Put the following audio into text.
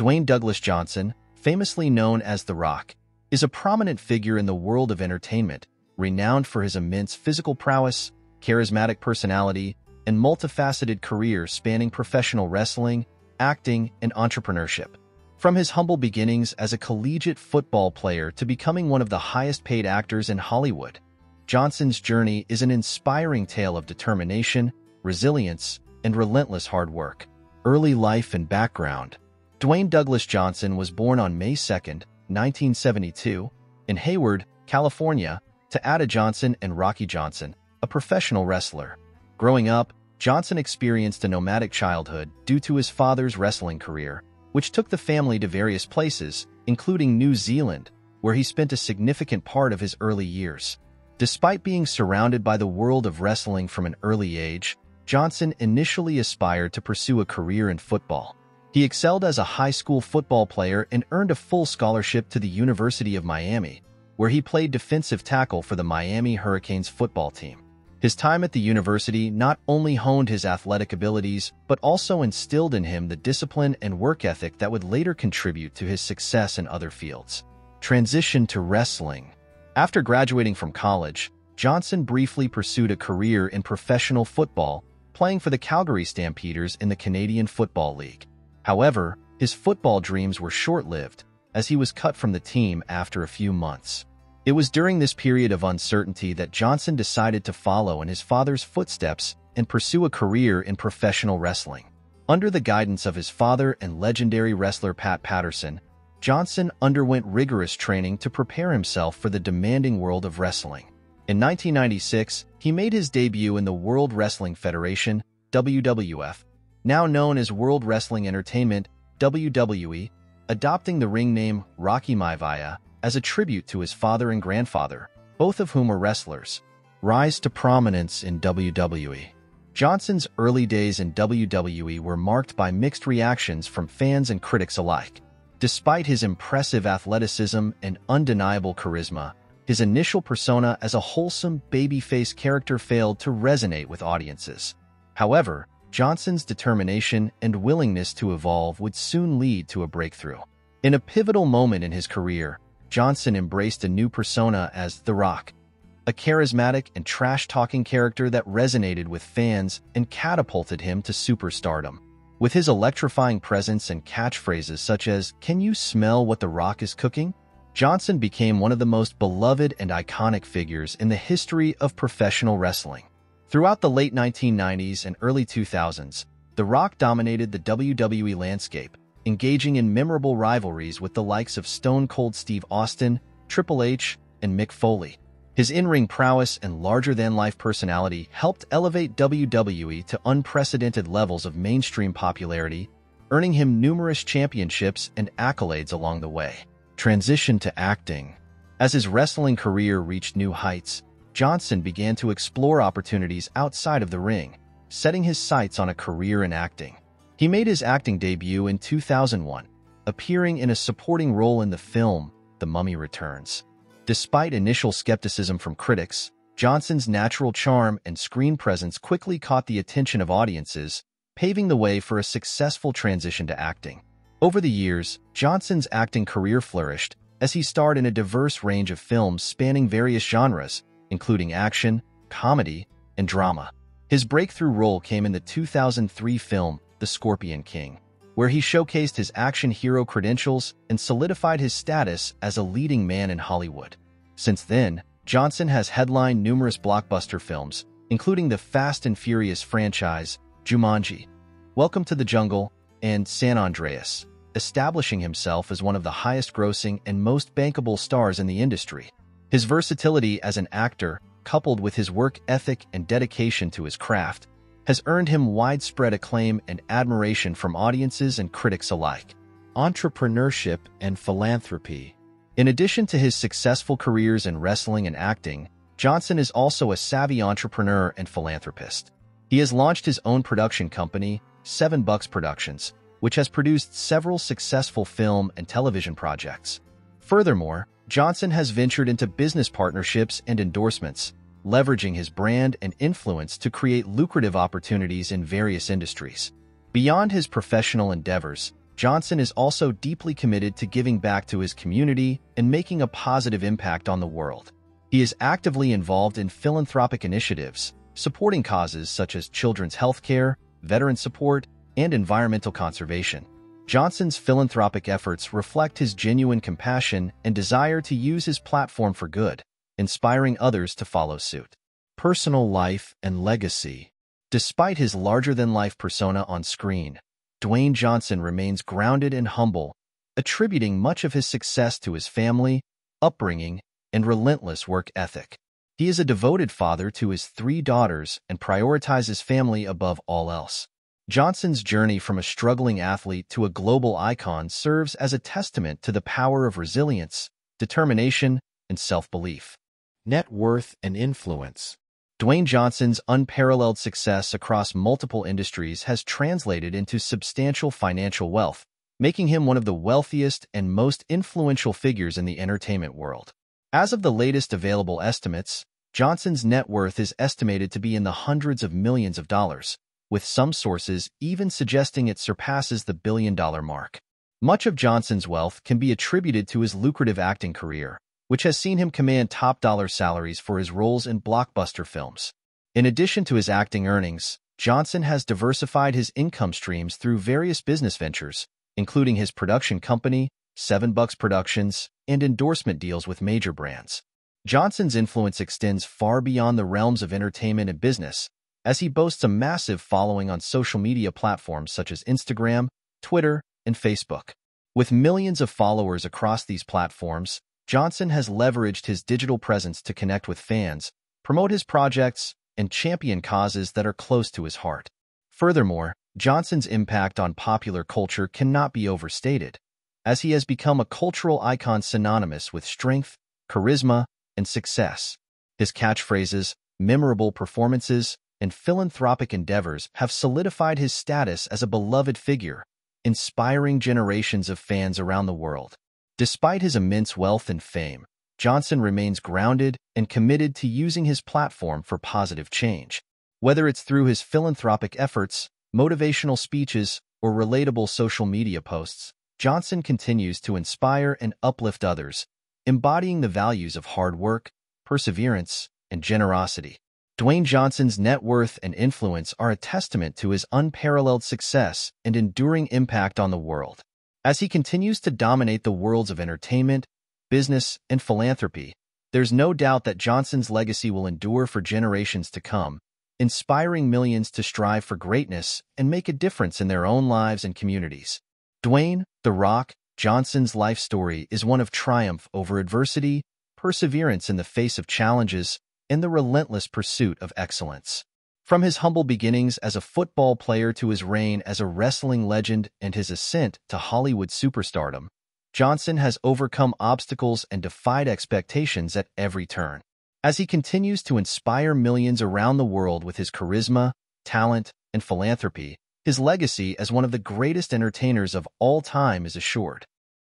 Dwayne Douglas Johnson, famously known as The Rock, is a prominent figure in the world of entertainment, renowned for his immense physical prowess, charismatic personality, and multifaceted career spanning professional wrestling, acting, and entrepreneurship. From his humble beginnings as a collegiate football player to becoming one of the highest-paid actors in Hollywood, Johnson's journey is an inspiring tale of determination, resilience, and relentless hard work. Early life and background Dwayne Douglas Johnson was born on May 2, 1972, in Hayward, California, to Ata Johnson and Rocky Johnson, a professional wrestler. Growing up, Johnson experienced a nomadic childhood due to his father's wrestling career, which took the family to various places, including New Zealand, where he spent a significant part of his early years. Despite being surrounded by the world of wrestling from an early age, Johnson initially aspired to pursue a career in football. He excelled as a high school football player and earned a full scholarship to the University of Miami, where he played defensive tackle for the Miami Hurricanes football team. His time at the university not only honed his athletic abilities, but also instilled in him the discipline and work ethic that would later contribute to his success in other fields. Transition to wrestling. After graduating from college, Johnson briefly pursued a career in professional football, playing for the Calgary Stampeders in the Canadian Football League. However, his football dreams were short-lived, as he was cut from the team after a few months. It was during this period of uncertainty that Johnson decided to follow in his father's footsteps and pursue a career in professional wrestling. Under the guidance of his father and legendary wrestler Pat Patterson, Johnson underwent rigorous training to prepare himself for the demanding world of wrestling. In 1996, he made his debut in the World Wrestling Federation, WWF, now known as World Wrestling Entertainment, WWE, adopting the ring name Rocky Maivia as a tribute to his father and grandfather, both of whom were wrestlers. Rise to prominence in WWE. Johnson's early days in WWE were marked by mixed reactions from fans and critics alike. Despite his impressive athleticism and undeniable charisma, his initial persona as a wholesome babyface character failed to resonate with audiences. However, Johnson's determination and willingness to evolve would soon lead to a breakthrough. In a pivotal moment in his career, Johnson embraced a new persona as The Rock, a charismatic and trash-talking character that resonated with fans and catapulted him to superstardom. With his electrifying presence and catchphrases such as, Can you smell what The Rock is cooking? Johnson became one of the most beloved and iconic figures in the history of professional wrestling. Throughout the late 1990s and early 2000s, The Rock dominated the WWE landscape, engaging in memorable rivalries with the likes of Stone Cold Steve Austin, Triple H, and Mick Foley. His in-ring prowess and larger-than-life personality helped elevate WWE to unprecedented levels of mainstream popularity, earning him numerous championships and accolades along the way. Transition to acting. As his wrestling career reached new heights, Johnson began to explore opportunities outside of the ring, setting his sights on a career in acting. He made his acting debut in 2001, appearing in a supporting role in the film The Mummy Returns. Despite initial skepticism from critics, Johnson's natural charm and screen presence quickly caught the attention of audiences, paving the way for a successful transition to acting. Over the years, Johnson's acting career flourished as he starred in a diverse range of films spanning various genres, including action, comedy, and drama. His breakthrough role came in the 2003 film The Scorpion King, where he showcased his action hero credentials and solidified his status as a leading man in Hollywood. Since then, Johnson has headlined numerous blockbuster films, including the Fast and Furious franchise, Jumanji, Welcome to the Jungle, and San Andreas, establishing himself as one of the highest-grossing and most bankable stars in the industry. His versatility as an actor, coupled with his work ethic and dedication to his craft, has earned him widespread acclaim and admiration from audiences and critics alike. Entrepreneurship and philanthropy. In addition to his successful careers in wrestling and acting, Johnson is also a savvy entrepreneur and philanthropist. He has launched his own production company, Seven Bucks Productions, which has produced several successful film and television projects. Furthermore, Johnson has ventured into business partnerships and endorsements, leveraging his brand and influence to create lucrative opportunities in various industries. Beyond his professional endeavors, Johnson is also deeply committed to giving back to his community and making a positive impact on the world. He is actively involved in philanthropic initiatives, supporting causes such as children's health care, veteran support, and environmental conservation. Johnson's philanthropic efforts reflect his genuine compassion and desire to use his platform for good, inspiring others to follow suit. Personal life and legacy Despite his larger-than-life persona on screen, Dwayne Johnson remains grounded and humble, attributing much of his success to his family, upbringing, and relentless work ethic. He is a devoted father to his three daughters and prioritizes family above all else. Johnson's journey from a struggling athlete to a global icon serves as a testament to the power of resilience, determination, and self-belief. Net worth and influence Dwayne Johnson's unparalleled success across multiple industries has translated into substantial financial wealth, making him one of the wealthiest and most influential figures in the entertainment world. As of the latest available estimates, Johnson's net worth is estimated to be in the hundreds of millions of dollars, with some sources even suggesting it surpasses the billion-dollar mark. Much of Johnson's wealth can be attributed to his lucrative acting career, which has seen him command top-dollar salaries for his roles in blockbuster films. In addition to his acting earnings, Johnson has diversified his income streams through various business ventures, including his production company, Seven Bucks Productions, and endorsement deals with major brands. Johnson's influence extends far beyond the realms of entertainment and business, as he boasts a massive following on social media platforms such as Instagram, Twitter, and Facebook. With millions of followers across these platforms, Johnson has leveraged his digital presence to connect with fans, promote his projects, and champion causes that are close to his heart. Furthermore, Johnson's impact on popular culture cannot be overstated, as he has become a cultural icon synonymous with strength, charisma, and success. His catchphrases, memorable performances, and philanthropic endeavors have solidified his status as a beloved figure, inspiring generations of fans around the world. Despite his immense wealth and fame, Johnson remains grounded and committed to using his platform for positive change. Whether it's through his philanthropic efforts, motivational speeches, or relatable social media posts, Johnson continues to inspire and uplift others, embodying the values of hard work, perseverance, and generosity. Dwayne Johnson's net worth and influence are a testament to his unparalleled success and enduring impact on the world. As he continues to dominate the worlds of entertainment, business, and philanthropy, there's no doubt that Johnson's legacy will endure for generations to come, inspiring millions to strive for greatness and make a difference in their own lives and communities. Dwayne, The Rock, Johnson's life story is one of triumph over adversity, perseverance in the face of challenges, and the relentless pursuit of excellence. From his humble beginnings as a football player to his reign as a wrestling legend and his ascent to Hollywood superstardom, Johnson has overcome obstacles and defied expectations at every turn. As he continues to inspire millions around the world with his charisma, talent, and philanthropy, his legacy as one of the greatest entertainers of all time is assured.